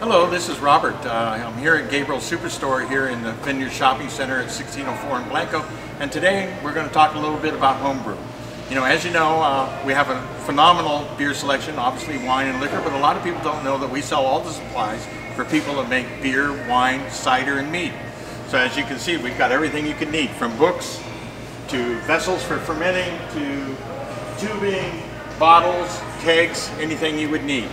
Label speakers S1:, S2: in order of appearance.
S1: Hello, this is Robert. Uh, I'm here at Gabriel Superstore here in the Vineyard Shopping Center at 1604 in Blanco. And today we're going to talk a little bit about homebrew. You know, as you know, uh, we have a phenomenal beer selection, obviously wine and liquor, but a lot of people don't know that we sell all the supplies for people that make beer, wine, cider, and mead. So as you can see, we've got everything you can need, from books to vessels for fermenting to tubing, bottles, kegs, anything you would need.